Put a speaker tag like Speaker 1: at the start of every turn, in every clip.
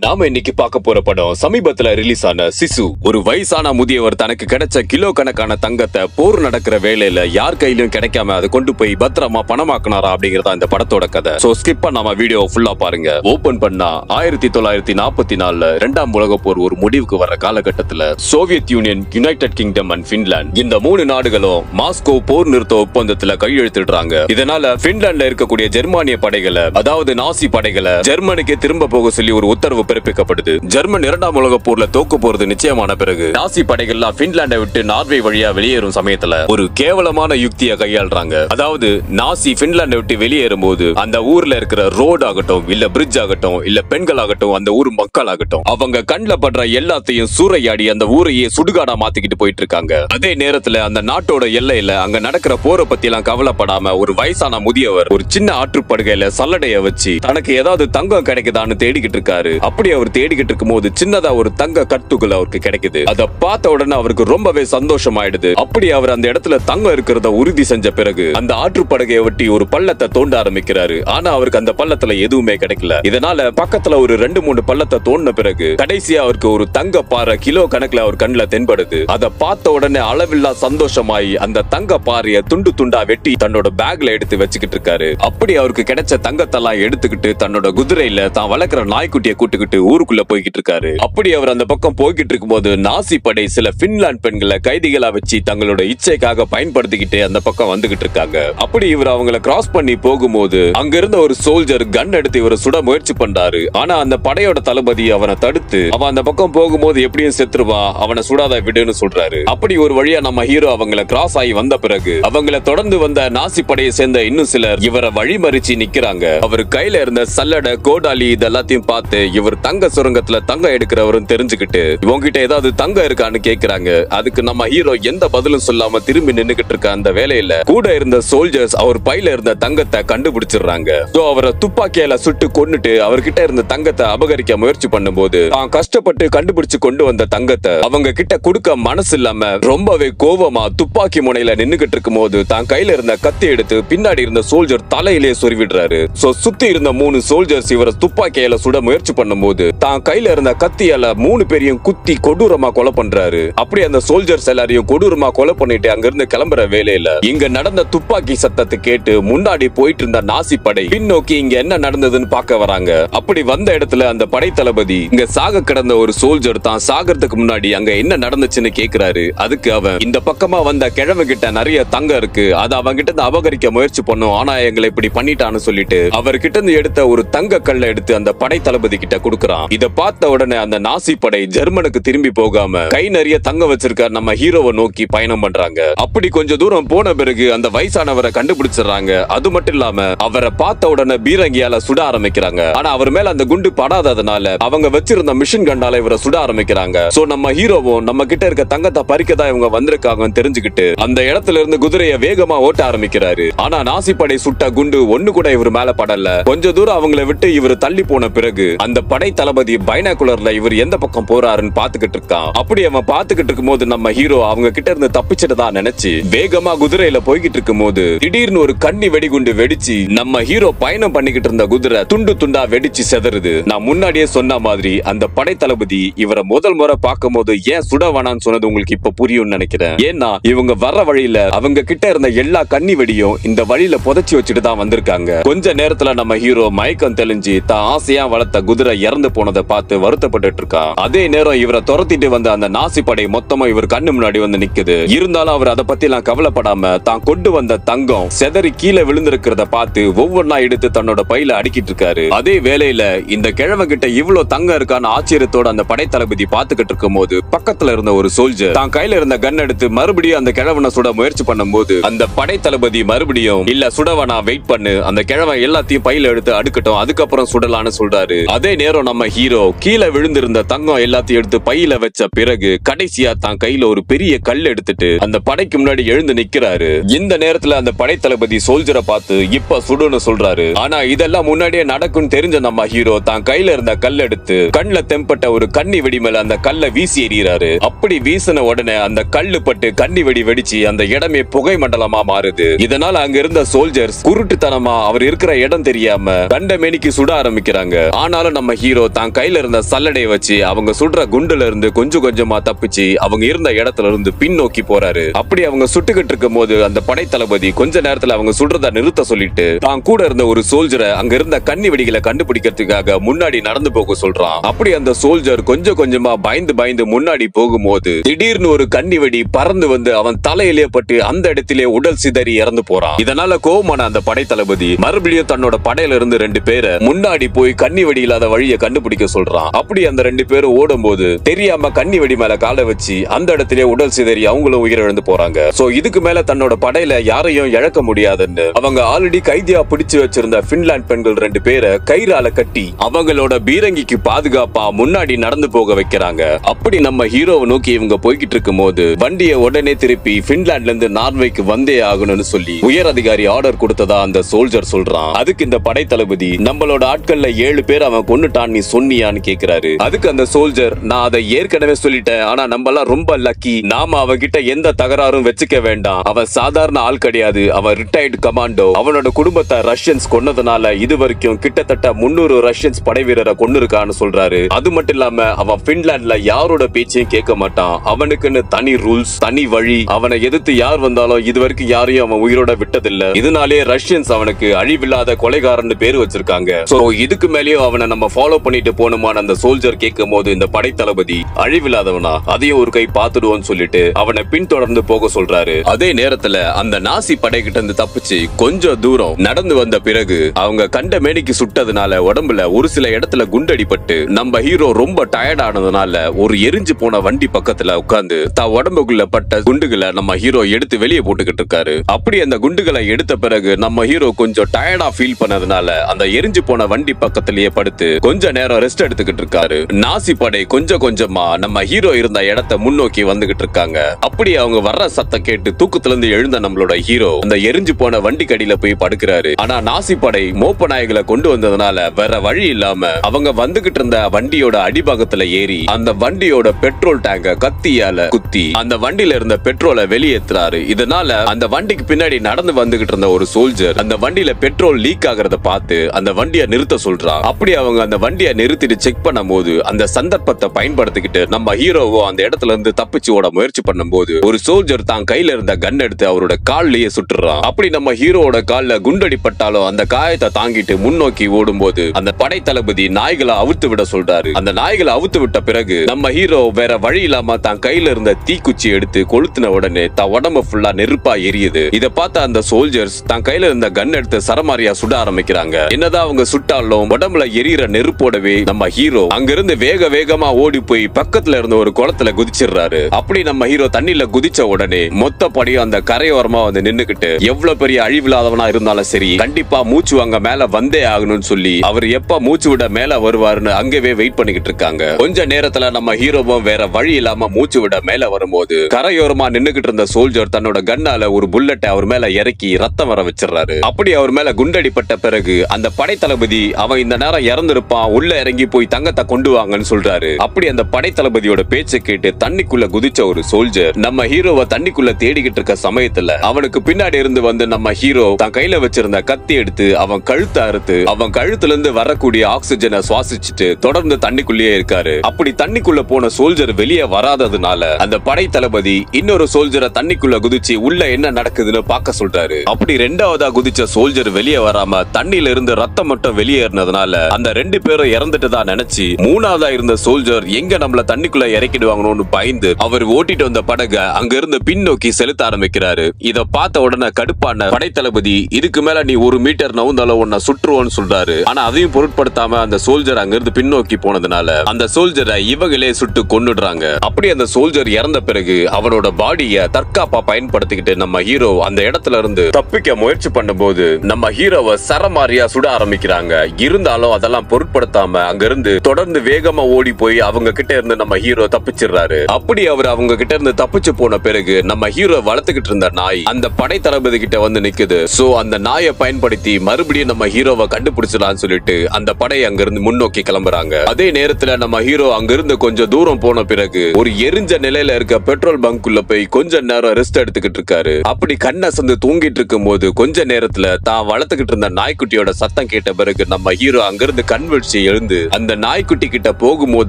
Speaker 1: நாம இன்னைக்கு பார்க்க போற படம் சமீபத்துல ரிலீஸ் ஆன சிசு. ஒரு வயசான முதியவர் தனக்கு கிடைச்ச கிலோ கணக்கான தங்கத்தை போர் நடக்கிற வேலையில யார் கையிலும் கிடைக்காம அதை கொண்டு போய் பத்திரமா பணமாக்குனாரா அப்படிங்கறதா இந்த படத்தோட கதை. சோ ஸ்கிப் பண்ணாம வீடியோ ஃபுல்லா பாருங்க. ஓபன் பண்ணா ஆயிரத்தி தொள்ளாயிரத்தி நாற்பத்தி நாலுல இரண்டாம் உலக போர் ஒரு முடிவுக்கு வர காலகட்டத்துல Soviet Union United Kingdom and Finland இந்த மூணு நாடுகளும் மாஸ்கோ போர் நிறுத்த ஒப்பந்தத்துல கையெழுத்திடுறாங்க. இதனால பின்லாந்துல இருக்கக்கூடிய ஜெர்மானிய படைகளை அதாவது நாசி படைகளை ஜெர்மனிக்கு திரும்ப போக சொல்லி ஒரு உத்தரவு பிறப்பிக்கப்படுது. ஜெர்மன் இரண்டாம் உலக போர்ல தோக்க போறது நிச்சயமான பிறகு. நாசி படைகள்லாம் பின்லாண்டை விட்டு நார்வே வழியா வெளியேறும் சமயத்துல ஒரு கேவலமான யுக்தியை கையாளுறாங்க. அதாவது நாசி பின்லாண்டை விட்டு வெளியேறும் போது அந்த ஊர்ல இருக்கிற ரோடு ஆகட்டும் இல்ல பிரிட்ஜ் ஆகட்டும் இல்ல பெண்கள் ஆகட்டும் அந்த ஊர் மக்கள் ஆகட்டும் அவங்க கண்ணுல படுற எல்லாத்தையும் சூறையாடி அந்த ஊரையே சுடுகாடா மாத்திக்கிட்டு போயிட்டு இருக்காங்க அதே நேரத்துல அந்த நாட்டோட எல்லையில அங்க நடக்கிற போரை பத்தி எல்லாம் கவலைப்படாம ஒரு வயசான முதியவர் ஒரு சின்ன ஆற்றுப்படுகையில சல்லடைய வச்சு தனக்கு ஏதாவது தங்கம் கிடைக்குதான்னு தேடிக்கிட்டு இருக்காரு. அப்படி அவர் தேடிக்கிட்டு இருக்கும்போது சின்னதா ஒரு தங்க கட்டுக்குள் அவருக்கு கிடைக்குது. அத பார்த்த உடனே அவருக்கு ரொம்பவே சந்தோஷம் ஆயிடுது அப்படி அவர் அந்த இடத்துல தங்கம் இருக்கிறத உறுதி செஞ்ச பிறகு அந்த ஆற்றுப்படுகையை ஒட்டி ஒரு பள்ளத்தை தோண்ட ஆரம்பிக்கிறாரு. ஆனா அவருக்கு அந்த பள்ளத்துல எதுவுமே கிடைக்கல. இதனால பக்கத்துல ஒரு ரெண்டு மூணு பள்ளத்தை தோண்டின பிறகு கடைசியா அவருக்கு ஒரு தங்க பாறை கிலோ கணக்குல அவர் கண்ணுல தென்படுது. அதை பார்த்த உடனே அளவில்லா சந்தோஷமாயி அந்த தங்க பாறைய துண்டு துண்டா வெட்டி தன்னோட பேக்ல எடுத்து வச்சுக்கிட்டு இருக்காரு. அப்படி அவருக்கு கிடைச்ச தங்கத்தெல்லாம் எடுத்துக்கிட்டு தன்னோட குதிரையில தான் வளர்க்குற நாய்க்குட்டியை எடுத்துக்கிட்டு ஊருக்குள்ள போய்கிட்டு இருக்காரு. அப்படி அவர் அந்த பக்கம் போய்கிட்டு இருக்கும்போது நாசி படை சில பின்லாந்து பெண்களை கைதிகளா வச்சு தங்களோட இச்சைக்காக பயன்படுத்திக்கிட்டு அந்த பக்கம் வந்துகிட்டு இருக்காங்க. அப்படி இவர் அவங்கள கிராஸ் பண்ணி போகும்போது அங்க இருந்த ஒரு சோல்ஜர் கன் எடுத்து இவரை சுட முயற்சி பண்றாரு. ஆனா அந்த படையோட தளபதி அவனை தடுத்து அவன் அந்த பக்கம் போகும்போது எப்படியும் செத்துருவான் அவனை சுடாத விடுன்னு சொல்றாரு. அப்படி ஒரு வழியா நம்ம ஹீரோ அவங்கள கிராஸ் ஆகி வந்த பிறகு அவங்கள தொடர்ந்து வந்த நாசி படையை சேர்ந்த இன்னும் சிலர் இவரை வழிமறிச்சு நிக்கிறாங்க. அவர் கையில இருந்த சல்லடை கோடாலி இது எல்லாத்தையும் பார்த்து இவர் தங்க சுரங்கத்துல தங்கம் எடுக்கிறவரும் தெரிஞ்சுக்கிட்டு உங்ககிட்ட ஏதாவது தங்கம் இருக்கான்னு கேக்குறாங்க. அதுக்கு நம்ம ஹீரோ எந்த பதிலும் சொல்லாம திரும்பி நின்னுகிட்டு இருக்க அந்த வேலையில கூட இருந்த சோல்ஜர்ஸ் அவர் பையில இருந்த தங்கத்தை கண்டுபிடிச்சிடுறாங்க. சோ அவரை துப்பாக்கியால சுட்டு கொன்னுட்டு அவர்கிட்ட இருந்த தங்கத்தை அபகரிக்க முயற்சி பண்ணும்போது தான் கஷ்டப்பட்டு கண்டுபிடிச்சு கொண்டு வந்த தங்கத்தை அவங்க கிட்ட கொடுக்க மனசு இல்லாம ரொம்பவே கோவமா துப்பாக்கி முனையில நின்னுகிட்டு இருக்கும் போது தான் கையில இருந்த கத்தி எடுத்து பின்னாடி இருந்த சோல்ஜர் தலையிலேயே சொருவிடுறாரு. சோ சுத்தி இருந்த மூணு சோல்ஜர்ஸ் இவரை துப்பாக்கியால சுட முயற்சி போது தான் கையில இருந்த கத்தியால மூணு பேரையும் குத்தி கொடூரமா கொலை பண்றாரு. அப்படி அந்த சோல்ஜர்ஸ் எல்லாரையும் கொடூரமா கொலை பண்ணிட்டு அங்கிருந்து கிளம்புற வேலையில இங்க நடந்த துப்பாக்கி சத்தத்தை கேட்டு முன்னாடி போயிட்டு இருந்த நாசி படை பின்னோக்கி இங்க என்ன நடந்ததுன்னு பார்க்க வராங்க. அப்படி வந்த இடத்துல அந்த படை தளபதி இங்க சாக கிடந்த ஒரு சோல்ஜர் தான் சாகிறதுக்கு முன்னாடி அங்க என்ன நடந்துச்சுன்னு கேக்குறாரு. அதுக்கு அவன் இந்த பக்கமா வந்த கிழமை கிட்ட நிறைய தங்கம் இருக்கு. அதை அவங்க கிட்ட இருந்து அபகரிக்க முயற்சி பண்ணும். ஆனா எங்களை இப்படி பண்ணிட்டான்னு சொல்லிட்டு அவர்கிட்ட இருந்து எடுத்த ஒரு தங்க கல்லை எடுத்து அந்த படை தளபதி கிட்ட கொடுக்கறான். இத பார்த்த உடனே அந்த நாசி படை ஜெர்மனுக்கு திரும்பி போகாம கை நிறைய தங்க வச்சிருக்க நம்ம ஹீரோவை நோக்கி பயணம் பண்றாங்க. அப்படி கொஞ்ச தூரம் போன பிறகு அந்த வயசானவரை கண்டுபிடிச்சிடுறாங்க. அது மட்டும் இல்லாம அவரை பார்த்த உடனே பீரங்கியால சுட ஆரம்பிக்கிறாங்க. ஆனா அவர் மேல அந்த குண்டு படாததுனால அவங்க வச்சிருந்த மிஷின் கண்டால இவரை சுட ஆரம்பிக்கிறாங்க. சோ நம்ம ஹீரோவும் நம்ம கிட்ட இருக்க தங்கத்தை பறிக்கதான் இவங்க வந்திருக்காங்கன்னு தெரிஞ்சுக்கிட்டு அந்த இடத்துல இருந்து குதிரையை வேகமா ஓட்ட ஆரம்பிக்கிறாரு. ஆனா நாசிப்படை சுட்ட குண்டு ஒண்ணு கூட இவர் மேல படல. கொஞ்ச தூரம் அவங்கள விட்டு இவர் தள்ளி போன பிறகு அந்த படை தளபதி பைனாகுலர்ல இவர் எந்த பக்கம் போறாருன்னு பாத்துக்கிட்டு இருக்கான். அப்படி அவன் பாத்துக்கிட்டு இருக்கும்போது நம்ம ஹீரோ அவங்க கிட்ட இருந்து தப்பிச்சிட்டதா நினைச்சு வேகமா குதிரையில போய்கிட்டு இருக்கும்போது திடீர்னு ஒரு கண்ணி வெடிகுண்டு வெடிச்சு நம்ம ஹீரோ பயணம் பண்ணிக்கிட்டு இருந்த குதிரை துண்டு துண்டா வெடிச்சு செதறுது. நான் முன்னாடியே சொன்ன மாதிரி அந்த படை தளபதி இவரை முதல் முறை பார்க்கும்போது ஏன் சுட வேணான்னு சொன்னது உங்களுக்கு இப்ப புரியும்னு நினைக்கிறேன். ஏன்னா இவங்க வர்ற வழியில அவங்க கிட்ட இருந்த எல்லா கண்ணி வெடியும் இந்த வழியில புதைச்சி வச்சுட்டு தான் வந்திருக்காங்க. கொஞ்ச நேரத்துல நம்ம ஹீரோ மயக்கம் தெளிஞ்சு தான் ஆசையா வளர்த்த குதிரை இறந்து போனதை பார்த்து வருத்தப்பட்டுட்டு இருக்கான் அதே நேரம் இவரை துரத்திட்டு வந்த அந்த நாசி படை மொத்தமா இவர் கண்ணு முன்னாடி வந்து நிக்குது. இருந்தாலும் அவர் அதை பத்தி எல்லாம் கவலைப்படாம தான் கொண்டு வந்த தங்கம் செதறி கீழே விழுந்திருக்கிறத பார்த்து ஒவ்வொன்னா எடுத்து தன்னோட பையில அடிக்கிட்டு இருக்காரு. அதே வேளையில இந்த கிழவன் கிட்ட இவ்வளவு தங்கம் இருக்கான்னு ஆச்சரியத்தோட அந்த படை தளபதி பாத்துக்கிட்டு இருக்கும் போது பக்கத்துல இருந்த ஒரு சோல்ஜர் தான் கையில இருந்த கன் எடுத்து மறுபடியும் அந்த கிழவனை சுட முயற்சி பண்ணும்போது அந்த படை தளபதி மறுபடியும் இல்ல சுடவனா வெயிட் பண்ணு. அந்த கிழவன் எல்லாத்தையும் பையில எடுத்து அடுக்கட்டும். அதுக்கப்புறம் சுடலான்னு சொல்றாரு. அதே நேரம் நம்ம ஹீரோ. கீழே விழுந்திருந்த தங்கம் எல்லாத்தையும் எடுத்து பையில வச்ச பிறகு கடைசியா தான் கையில ஒரு பெரிய கல் எடுத்துட்டு அந்த படைக்கு முன்னாடி எழுந்து நிக்கிறாரு. இந்த நேரத்துல அந்த படை தளபதி சோல்ஜரை பார்த்து இப்ப சுடுன்னு சொல்றாரு. ஆனா இதெல்லாம் முன்னாடியே நடக்கும் தெரிஞ்ச நம்ம ஹீரோ தான் கையில இருந்த கல் எடுத்து கண்ணுல தெம்பட்ட ஒரு கண்ணி வெடி மேல அந்த கல்லை வீசி எறிகிறாரு. அப்படி வீசின உடனே அந்த கல்லு பட்டு கண்ணி வெடி வெடிச்சு அந்த இடமே புகை மண்டலமா மாறுது. இதனால அங்க இருந்த சோல்ஜர்ஸ் குருட்டுத்தனமா அவர் இருக்கிற இடம் தெரியாம கண்ட மேனிக்கு சுட ஆரம்பிக்கிறாங்க. ஆனாலும் நம்ம ஹீரோ தான் கையில இருந்த சல்லடையை வச்சு அவங்க சுடுற குண்டுல இருந்து கொஞ்சம் கொஞ்சமா தப்பிச்சு அவங்க இருந்த இடத்துல இருந்து பின்னோக்கி போறாரு. அப்படி அவங்க சுட்டுக்கிட்டு இருக்கும் போது அந்த படை தளபதி கொஞ்ச நேரத்துல அவங்க சுடுறத நிறுத்த சொல்லிட்டு தான் கூட இருந்த ஒரு சோல்ஜரை அங்க இருந்த கன்னி வெடிகளை கண்டுபிடிக்கிறதுக்காக முன்னாடி நடந்து போக சொல்றான். அப்படி அந்த சோல்ஜர் கொஞ்சம் கொஞ்சமா பயந்து பயந்து முன்னாடி போகும்போது திடீர்னு ஒரு கன்னி வெடி பறந்து வந்து அவன் தலையிலே பட்டு அந்த இடத்திலே உடல் சிதறி இறந்து போறான். இதனால கோவமான அந்த படை தளபதி மறுபடியும் தன்னோட படையில இருந்து ரெண்டு பேரை முன்னாடி போய் கண்ணி வெடி இல்லாத வழியை கண்டுபிடிக்க சொல்றான். அப்படி அந்த ரெண்டு பேரும் ஓடும்போது தெரியாம கண்ணி வெடி மேல காலை வச்சு அந்த இடத்திலே உடல் சிதறி அவங்களும் உயிரிழந்து போறாங்க. சோ இதுக்கு மேல தன்னோட படையில யாரையும் இழக்க முடியாதுன்னு அவங்க ஆல்ரெடி கைதியா பிடிச்சு வச்சிருந்த பின்லாந்து பெண்கள் ரெண்டு பேரை கயிறால கட்டி அவங்களோட பீரங்கிக்கு பாதுகாப்பா முன்னாடி நடந்து போக வைக்கிறாங்க. அப்படி நம்ம ஹீரோவை நோக்கி இவங்க போய்கிட்டு இருக்கும் போது வண்டியை உடனே திருப்பி பின்லாண்ட்ல இருந்து நார்வேக்கு வந்தே ஆகணும்னு சொல்லி உயர் அதிகாரி ஆர்டர் கொடுத்ததா அந்த சோல்ஜர் சொல்றான். அதுக்கு இந்த படை தளபதி நம்மளோட ஆட்கள்ல ஏழு பேர் அவன் கொண்டுட்டான் தான் நீ சொன்னியான்னு கேக்குறாரு. அதுக்கு அந்த சோல்ஜர் நான் அதை ஏற்கனவே சொல்லிட்டேன். ஆனா நம்ம எல்லாம் ரொம்ப லக்கி நாம அவகிட்ட எந்த தகராறும் வச்சுக்க வேண்டாம். அவன் சாதாரண ஆள் கிடையாது. அவன் ரிட்டையர்டு கமாண்டோ அவனோட குடும்பத்தை ரஷ்யன்ஸ் கொன்னதுனால இது வரைக்கும் கிட்டத்தட்ட முன்னூறு ரஷ்யன்ஸ் படை வீரரை கொண்டு இருக்கான்னு சொல்றாரு. அது மட்டும் இல்லாம அவன் பின்லாந்துல யாரோட பேச்சையும் கேட்க மாட்டான். அவனுக்குன்னு தனி ரூல்ஸ் தனி வழி. அவனை எதிர்த்து யார் வந்தாலும் இது வரைக்கும் யாரையும் அவன் உயிரோட விட்டதில்ல. இதனாலே ரஷ்யன்ஸ் அவனுக்கு அழிவில்லாத கொலைகாரன்னு பேர் வச்சிருக்காங்க. சோ இதுக்கு மேலயும் அவனை நம்ம ஃபாலோ ஃபாலோ பண்ணிட்டு போனுமான அந்த சோல்ஜர் கேட்கும் போது இந்த படைத்தளபதி அழிவில்லாதவனா அதையும் ஒரு கை பார்த்துடுவோன்னு சொல்லிட்டு அவனை பின்தொடர்ந்து போக சொல்றாரு. அதே நேரத்துல அந்த நாசி படைகிட்ட இருந்து தப்பிச்சு கொஞ்சம் தூரம் நடந்து வந்த பிறகு அவங்க கண்ட மேனிக்கு சுட்டதுனால உடம்புல ஒரு சில இடத்துல குண்டடிப்பட்டு நம்ம ஹீரோ ரொம்ப டயர்ட் ஆனதுனால ஒரு எரிஞ்சு போன வண்டி பக்கத்துல உட்கார்ந்து தான் உடம்புக்குள்ள பட்ட குண்டுகளை நம்ம ஹீரோ எடுத்து வெளியே போட்டுக்கிட்டு இருக்காரு. அப்படி அந்த குண்டுகளை எடுத்த பிறகு நம்ம ஹீரோ கொஞ்சம் டயர்டா ஃபீல் பண்ணதுனால அந்த எரிஞ்சு போன வண்டி பக்கத்திலேயே படுத்து கொஞ்ச நேரம் ரெஸ்ட் எடுத்துக்கிட்டு இருக்காரு. நாசி படை கொஞ்சம் கொஞ்சமா நம்ம ஹீரோ இருந்த இடத்த முன்னோக்கி வந்துகிட்டு இருக்காங்க. அப்படி அவங்க வர்ற சத்தம் கேட்டு தூக்கத்துல இருந்து எழுந்த நம்மளோட ஹீரோ அந்த எரிஞ்சு போன வண்டி கடியில போய் படுக்கிறாரு. ஆனா நாசி படை மோப்ப நாய்களை கொண்டு வந்ததுனால வேற வழி இல்லாம அவங்க வந்துகிட்டு இருந்த வண்டியோட அடிபாகத்துல ஏறி அந்த வண்டியோட பெட்ரோல் டேங்க கத்தியால குத்தி அந்த வண்டியில இருந்த பெட்ரோலை வெளியேத்துறாரு. இதனால அந்த வண்டிக்கு பின்னாடி நடந்து வந்துகிட்டு இருந்த ஒரு சோல்ஜர் அந்த வண்டியில பெட்ரோல் லீக் ஆகுறத பார்த்து அந்த வண்டியை நிறுத்த சொல்றான். அப்படி அவங்க அந்த வண்டியை நிறுத்திட்டு செக் பண்ணும் போது அந்த சந்தர்ப்பத்தை பயன்படுத்திக்கிட்டு நம்ம ஹீரோவோ அந்த இடத்துல இருந்து தப்பிச்சு ஓட முயற்சி பண்ணும்போது ஒரு சோல்ஜர் தான் கையில இருந்த கன் எடுத்து அவரோட கால்லயே சுட்டுறான். அப்படி நம்ம ஹீரோவோட கால்ல குண்டடிப்பட்டாலும் அந்த காயத்தை தாங்கிட்டு முன்னோக்கி ஓடும்போது அந்த படை தளபதி நாய்களை அவுத்து விட சொல்றாரு. அந்த நாய்களை அவுத்து விட்ட பிறகு நம்ம ஹீரோ வேற வழி இல்லாம தான் கையில இருந்த தீக்குச்சி எடுத்து கொளுத்தின உடனே தான் உடம்பு ஃபுல்லா நெருப்பா எரியுது. இத பார்த்த அந்த சோல்ஜர்ஸ் தான் கையில இருந்த கன் எடுத்து சரமாரியா சுட ஆரம்பிக்கிறாங்க. என்னதான் அவங்க சுட்டாலும் உடம்புல எரியிற நெருப்போடவே நம்ம ஹீரோ அங்கிருந்து வேக வேகமா ஓடி போய் பக்கத்துல இருந்த ஒரு குளத்துல குதிச்சிடுறாரு. அப்படி நம்ம ஹீரோ தண்ணில குதிச்ச உடனே மொத்த படியும் அந்த கரையோரமா வந்து நின்னுக்கிட்டு எவ்வளவு பெரிய அழிவில்லாதவனா இருந்தாலும் சரி கண்டிப்பா மூச்சு அங்க மேல வந்தே ஆகணும்னு சொல்லி அவர் எப்ப மூச்சு விட மேல வருவாருன்னு அங்கவே வெயிட் பண்ணிக்கிட்டு இருக்காங்க. கொஞ்ச நேரத்துல நம்ம ஹீரோவும் வேற வழி இல்லாம மூச்சு விட மேல வரும்போது கரையோரமா நின்னுகிட்டு இருந்த சோல்ஜர் தன்னோட கண்ணால ஒரு புல்லட்டை அவர் மேல இறக்கி ரத்தம் வர வச்சிடுறாரு. அப்படி அவர் மேல குண்டடிப்பட்ட பிறகு அந்த படை தளபதி அவன் இந்த நேரம் இறந்திருப்பான் உள்ள இறங்கி போய் தங்கத்தை கொண்டு வாங்கன்னு சொல்றாரு. அப்படி அந்த படை தளபதியோட பேச்சை கேட்டு தண்ணிக்குள்ள குதிச்ச ஒரு சோல்ஜர் நம்ம ஹீரோவை தண்ணிக்குள்ள தேடிக்கிட்டு இருக்க சமயத்துல அவனுக்கு பின்னாடி இருந்து வந்து நம்ம ஹீரோ தன் கையில வச்சிருந்த கத்தி எடுத்து அவன் கழுத்தை அறுத்து அவன் கழுத்துல இருந்து வரக்கூடிய ஆக்சிஜனை சுவாசிச்சுட்டு தொடர்ந்து தண்ணிக்குள்ளேயே இருக்காரு. அப்படி தண்ணிக்குள்ள போன சோல்ஜர் வெளியே வராததுனால அந்த படை தளபதி இன்னொரு சோல்ஜரை தண்ணிக்குள்ள குதிச்சு உள்ள என்ன நடக்குதுன்னு பார்க்க சொல்றாரு. அப்படி ரெண்டாவதா குதிச்ச சோல்ஜர் வெளியே வராம தண்ணியில இருந்து ரத்தம் மட்டும் வெளியேறினதுனால அந்த ரெண்டு பேரும் பேரும் இறந்துட்டதா நினைச்சு மூணாவதா இருந்த சோல்ஜர் எங்க நம்மள தண்ணிக்குள்ள இறக்கிடுவாங்கன்னு பயந்து அவர் ஓட்டிட்டு வந்த படக அங்க இருந்து பின்னோக்கி செலுத்த ஆரம்பிக்கிறாரு. இத பார்த்த உடனே கடுப்பான படை தளபதி இதுக்கு மேல நீ ஒரு மீட்டர் நவுந்தாலும் உன்னை சுற்றுவோன்னு சொல்றாரு. ஆனா அதையும் பொருட்படுத்தாம அந்த சோல்ஜர் அங்க இருந்து பின்னோக்கி போனதுனால அந்த சோல்ஜரை இவங்களே சுட்டு கொண்டுடுறாங்க அப்படி அந்த சோல்ஜர் இறந்த பிறகு அவனோட பாடிய தற்காப்பா பயன்படுத்திக்கிட்டு நம்ம ஹீரோ அந்த இடத்துல இருந்து தப்பிக்க முயற்சி பண்ணும்போது நம்ம ஹீரோவை சரமாரியா சுட ஆரம்பிக்கிறாங்க. இருந்தாலும் அதெல்லாம் பொருட்படுத்த பொருட்படுத்தாம அங்கிருந்து தொடர்ந்து வேகமா ஓடி போய் அவங்க கிட்ட இருந்து நம்ம ஹீரோ தப்பிச்சிடுறாரு. அப்படி அவர் அவங்க கிட்ட இருந்து தப்பிச்சு போன பிறகு நம்ம ஹீரோ வளர்த்துக்கிட்டு இருந்த நாய் அந்த படை தளபதி கிட்ட வந்து நிக்குது. சோ அந்த நாயை பயன்படுத்தி மறுபடியும் நம்ம ஹீரோவை கண்டுபிடிச்சலாம்னு சொல்லிட்டு அந்த படை அங்கிருந்து முன்னோக்கி கிளம்புறாங்க. அதே நேரத்துல நம்ம ஹீரோ அங்கிருந்து கொஞ்சம் தூரம் போன பிறகு ஒரு எரிஞ்ச நிலையில இருக்க பெட்ரோல் பங்க்குள்ள போய் கொஞ்ச நேரம் ரெஸ்ட் எடுத்துக்கிட்டு இருக்காரு. அப்படி கண்ணை சந்து தூங்கிட்டு இருக்கும் போது கொஞ்ச நேரத்துல தான் வளர்த்துக்கிட்டு இருந்த நாய்க்குட்டியோட சத்தம் கேட்ட பிறகு நம்ம ஹீரோ அங்கிருந்து கண் விழிச்சு எழுந்து அந்த நாய்க்குட்டி கிட்ட போகும்போது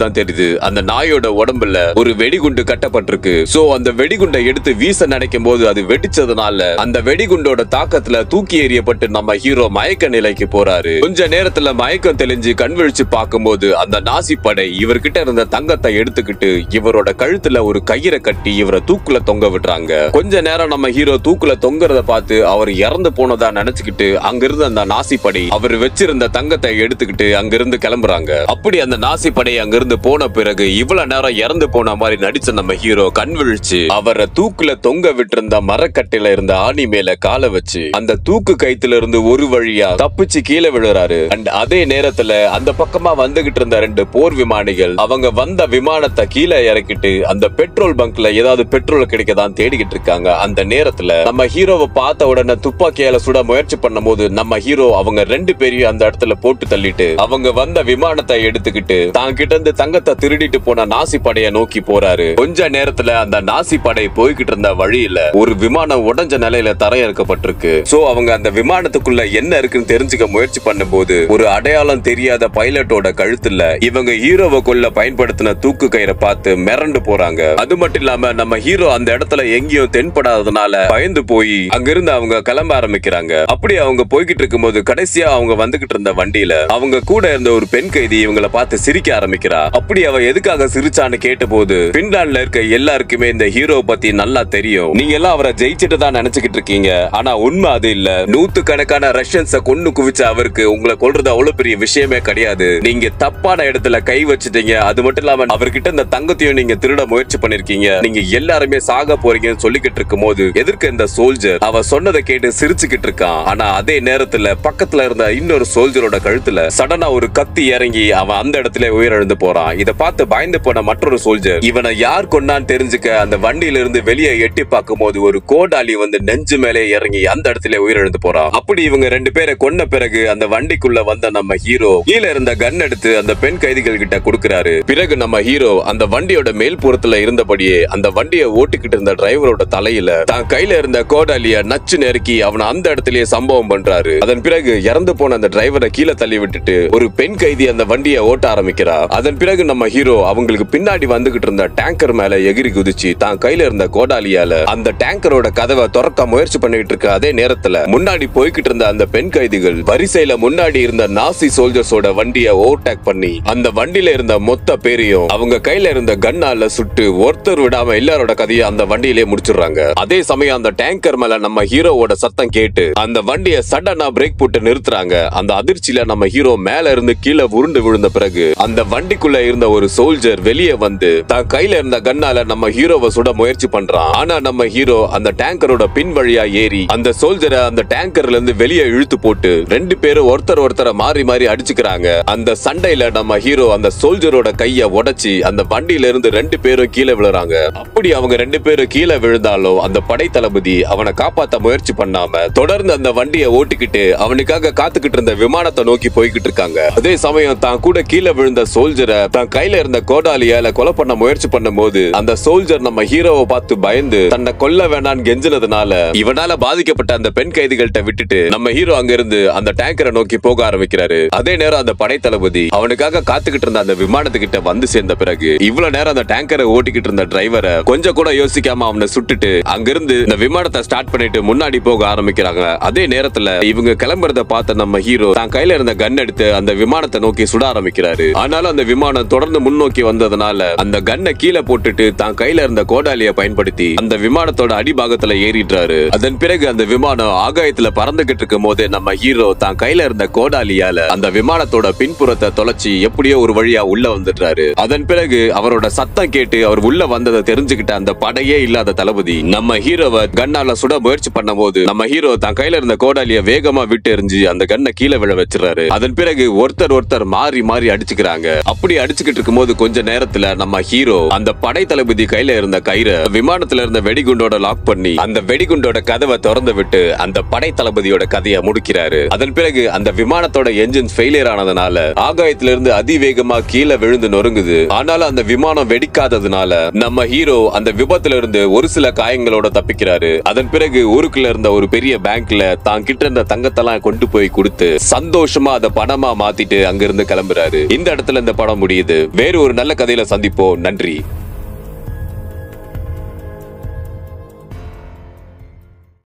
Speaker 1: தான் தெரியுது அந்த நாயோட உடம்புல ஒரு வெடிகுண்டு கட்டப்பட்டிருக்கு. சோ அந்த வெடிகுண்டை எடுத்து வீச நினைக்கும் போது அது வெடிச்சதுனால அந்த வெடிகுண்டோட தாக்கத்துல தூக்கி எறியப்பட்டு நம்ம ஹீரோ மயக்க நிலைக்கு போறாரு. கொஞ்ச நேரத்துல மயக்கம் தெளிஞ்சு கண் விழிச்சு பார்க்கும்போது அந்த நாசி படை இவர்கிட்ட இருந்த தங்கத்தை எடுத்துக்கிட்டு இவரோட கழுத்துல ஒரு கயிறை கட்டி இவரை தூக்குல தொங்க விடுறாங்க. கொஞ்ச நேரம் நம்ம ஹீரோ தூக்குல தொங்குறத பார்த்து அவர் இறந்து போனதா நினைச்சுக்கிட்டு அங்கிருந்து அந்த நாசி படை அவர் வச்சிருந்த தங்கத்தை எடுத்துக்கிட்டு அங்கிருந்து கிளம்புறாங்க. அப்படி அந்த நாசி படை அங்கிருந்து போன பிறகு இவ்வளவு நேரம் இறந்து போன மாதிரி நடிச்ச நம்ம ஹீரோ கண் விழிச்சு அவரை தூக்குல தொங்க விட்டிருந்த மரக்கட்டையில இருந்த ஆணி மேல கால வச்சு அந்த தூக்கு கைத்துல இருந்து ஒரு வழியா தப்பிச்சு கீழே விழுறாரு. அண்ட் அதே நேரத்துல அந்த பக்கமா வந்துகிட்டு இருந்த ரெண்டு போர் விமானிகள் அவங்க வந்த விமானத்தை கீழே இறக்கிட்டு அந்த பெட்ரோல் பங்க்ல ஏதாவது பெட்ரோல் கிடைக்கதான் தேடிக்கிட்டு இருக்காங்க. அந்த நேரத்துல நம்ம ஹீரோவை பார்த்த உடனே துப்பாக்கியால சுட முயற்சி பண்ணும் போது நம்ம ஹீரோ அவங்க ரெண்டு பேரையும் அந்த இடத்துல போட்டு தள்ளிட்டு அவங்க வந்த விமானத்தை எடுத்துக்கிட்டு தான் கிட்ட இருந்து தங்கத்தை திருடிட்டு போன நாசி படைய நோக்கி போறாரு. கொஞ்ச நேரத்துல அந்த நாசி படை போய்கிட்டு இருந்த வழியில ஒரு விமானம் உடஞ்ச நிலையில தரையிறக்கப்பட்டிருக்கு. சோ அவங்க அந்த விமானத்துக்குள்ள என்ன இருக்குன்னு தெரிஞ்சுக்க முயற்சி பண்ணும்போது ஒரு அடையாளம் தெரியாத பைலட்டோட கழுத்துல இவங்க ஹீரோவை கொல்ல பயன்படுத்தின தூக்கு கயிறை பார்த்து மிரண்டு போறாங்க. அது மட்டும் இல்லாம நம்ம ஹீரோ அந்த இடத்துல எங்கேயும் தென்படாததுனால பயந்து போய் அங்கிருந்து அவங்க கிளம்ப ஆரம்பிக்கிறாங்க. அப்படி அவங்க போய்கிட்டு இருக்கும்போது கடைசியா அவங்க வந்துகிட்டு இருந்த வண்டியில அவங்க கூட இருந்த ஒரு பெண் கைதி இவங்கள பார்த்து சிரிக்க ஆரம்பிக்கிறா. அப்படி அவ எதுக்காக சிரிச்சான்னு கேட்டபோது பின்லாண்ட்ல இருக்க எல்லாருக்குமே இந்த ஹீரோ பத்தி நல்லா தெரியும். நீங்க எல்லாம் அவரை ஜெயிச்சிட்டு தான் நினைச்சுக்கிட்டு இருக்கீங்க. ஆனா உண்மை அது இல்ல. நூத்து கணக்கான ரஷ்யன்ஸ கொண்டு குவிச்ச அவருக்கு உங்களை கொல்றது அவ்வளவு பெரிய விஷயமே கிடையாது. நீங்க தப்பான இடத்துல கை வச்சுட்டீங்க. அது மட்டும் இல்லாம அவர்கிட்ட இந்த தங்கத்தையும் நீங்க திருட முயற்சி பண்ணிருக்கீங்க. நீங்க எல்லாருமே சாக போறீங்கன்னு சொல்லிக்கிட்டு இருக்கும் போது எதிர்க்க இந்த சோல்ஜர் அவ சொன்னதை கேட்டு சிரிச்சுக்கிட்டு இருக்கான். ஆனா அதே நேரத்துல பக்கத்துல இருந்த இன்னொரு சோல்ஜரோட கழுத்துல சடனா ஒரு கத்தி இறங்கி அவன் அந்த இடத்துல உயிரிழந்து போறான். இத பார்த்து பயந்து போன மற்றொரு சோல்ஜர் இவனை யார் கொண்டான்னு தெரிஞ்சுக்க அந்த வண்டியில இருந்து வெளியே எட்டி பார்க்கும் போது ஒரு கோடாலி வந்து நெஞ்சு மேலே இறங்கி அந்த இடத்துல உயிரிழந்து போறான். அப்படி இவங்க ரெண்டு பேரை கொன்ன பிறகு அந்த வண்டிக்குள்ள வந்த நம்ம ஹீரோ கீழே இருந்த கன் எடுத்து அந்த பெண் கைதிகள் கிட்ட கொடுக்கிறாரு. பிறகு நம்ம ஹீரோ அந்த வண்டியோட மேல்புறத்துல இருந்தபடியே அந்த வண்டியை ஓட்டிக்கிட்டு இருந்த டிரைவரோட தலையில தான் கையில இருந்த கோடாலிய நச்சு நெருக்கி அவனை அந்த இடத்துலயே சம்பவம் பண்றாரு. அதன் பிறகு இறந்து போன அந்த டிரைவரை கீழே தள்ளி விட்டுட்டு ஒரு பெண் கைதி அந்த வண்டியை ஓட்ட ஆரம்பிக்கிறா. அதன் பிறகு நம்ம ஹீரோ அவங்களுக்கு பின்னாடி வந்துகிட்டு இருந்த டேங்கர் மேல எகிரி குதிச்சு தான் கையில இருந்த கோடாலியால அந்த டேங்கரோட கதவை திறக்க முயற்சி பண்ணிட்டு இருக்க அதே நேரத்துல முன்னாடி போய்கிட்டு இருந்த அந்த பெண் கைதிகள் வரிசையில முன்னாடி இருந்த நாசி சோல்ஜர்ஸோட வண்டியை ஓவர்டேக் பண்ணி அந்த வண்டியில இருந்த மொத்த பேரையும் அவங்க கையில இருந்த கன்னால சுட்டு ஒருத்தர் விடாம எல்லாரோட கதையை அந்த வண்டியிலே முடிச்சிடுறாங்க. அதே சமயம் அந்த டேங்கர் மேல நம்ம ஹீரோவோட சத்தம் கேட்டு அந்த வண்டியை சடனா பிரேக் போட்டு நிறுத்துறாங்க. அந்த அதிர்ச்சியில நம்ம ஹீரோ மேல இருந்து கீழே உருண்டு விழுந்த பிறகு அந்த வண்டிக்குள்ள இருந்த ஒரு சோல்ஜர் வெளியே வந்து தான் கையில இருந்த கன்னால நம்ம ஹீரோவை சுட முயற்சி பண்றான். ஆனா நம்ம ஹீரோ அந்த டேங்கரோட பின் வழியா ஏறி அந்த சோல்ஜரை அந்த டேங்கர்ல இருந்து வெளியே இழுத்து போட்டு ரெண்டு பேரும் ஒருத்தர் ஒருத்தரை மாறி மாறி அடிச்சுக்கிறாங்க. அந்த சண்டையில நம்ம ஹீரோ அந்த சோல்ஜரோட கைய உடைச்சு அந்த வண்டியில இருந்து ரெண்டு பேரும் கீழே விழுறாங்க. அப்படி அவங்க ரெண்டு பேரும் கீழே விழுந்தாலும் அந்த படை தளபதி அவனை காப்பாத்த முயற்சி பண்ணாம தொடர்ந்து அந்த வண்டியை ஓட்டிக்கிட்டு அவனுக்காக காத்துக்கிட்டு இருந்த விமானத்தை நோக்கி போய்கிட்டு இருக்காங்க. அதே சமயம் தான் கூட கீழே விழுந்த சோல்ஜரை தான் கையில இருந்த கோடாலியால கொலை பண்ண முயற்சி பண்ணும் போது அந்த சோல்ஜர் நம்ம ஹீரோவை பார்த்து பயந்து தன்னை கொல்ல வேணான்னு கெஞ்சினதுனால இவனால பாதிக்கப்பட்ட அந்த பெண் கைதிகள்கிட்ட விட்டுட்டு நம்ம ஹீரோ அங்க இருந்து அந்த டேங்கரை நோக்கி போக ஆரம்பிக்கிறாரு. அதே நேரம் அந்த படை தளபதி அவனுக்காக காத்துக்கிட்டு இருந்த அந்த விமானத்துக்கிட்ட வந்து சேர்ந்த பிறகு இவ்வளவு நேரம் அந்த டேங்கரை ஓட்டிக்கிட்டு இருந்த டிரைவரை கொஞ்சம் கூட யோசிக்காம அவனை சுட்டுட்டு அங்கிருந்து இந்த விமானத்தை ஸ்டார்ட் பண்ணிட்டு முன்னாடி போக ஆரம்பிக்கிறாங்க. அதே நேரத்துல இவங்க கிளம்புறத பார்த்த நம்ம ஹீரோ தான் கையில இருந்த கன் எடுத்து அந்த விமான விமானத்தை நோக்கி சுட ஆரம்பிக்கிறாரு. ஆனாலும் அந்த விமானம் தொடர்ந்து முன்னோக்கி வந்ததுனால அந்த கண்ணை கீழே போட்டுட்டு தான் கையில இருந்த கோடாலிய பயன்படுத்தி அந்த விமானத்தோட அடிபாகத்துல ஏறிடுறாரு. அதன் பிறகு அந்த விமானம் ஆகாயத்துல பறந்துகிட்டு இருக்கும் போதே நம்ம ஹீரோ தான் கையில இருந்த கோடாலியால அந்த விமானத்தோட பின்புறத்தை தொலைச்சி எப்படியோ ஒரு வழியா உள்ள வந்துடுறாரு. அதன் பிறகு அவரோட சத்தம் கேட்டு அவர் உள்ள வந்ததை தெரிஞ்சுக்கிட்ட அந்த படையே இல்லாத தளபதி நம்ம ஹீரோவை கண்ணால சுட முயற்சி பண்ணும் போது நம்ம ஹீரோ தான் கையில இருந்த கோடாலிய வேகமா விட்டு எரிஞ்சு அந்த கண்ணை கீழே விழ வச்சிடறாரு. அதன் பிறகு ஒருத்தர் ஒருத்தர் மாறி மாறி அடிச்சுக்கிறாங்க. அப்படி அடிச்சுக்கிட்டு இருக்கும்போது கொஞ்ச நேரத்துல நம்ம ஹீரோ அந்த படை தளபதி கையில இருந்த கயிறை விமானத்துல இருந்த வெடிகுண்டோட லாக் பண்ணி அந்த வெடிகுண்டோட கதவை திறந்து விட்டு அந்த படை தளபதியோட கதையை முடிக்கிறாரு. அதன் பிறகு அந்த விமானத்தோட என்ஜின் ஃபெயிலியர் ஆனதுனால ஆகாயத்துல இருந்து அதிவேகமா கீழே விழுந்து நொறுங்குது. ஆனாலும் அந்த விமானம் வெடிக்காததுனால நம்ம ஹீரோ அந்த விபத்துல இருந்து ஒரு சில காயங்களோட தப்பிக்கிறாரு. அதன் பிறகு ஊருக்குள்ள இருந்த ஒரு பெரிய பேங்க்ல தான் கிட்ட இருந்த தங்கத்தெல்லாம் கொண்டு போய் கொடுத்து சந்தோஷமா அதை பணமா மாத்திட்டு சொல்லிட்டு அங்கிருந்து கிளம்புறாரு. இந்த இடத்துல இந்த படம் முடியுது. வேறு ஒரு நல்ல கதையில சந்திப்போம். நன்றி.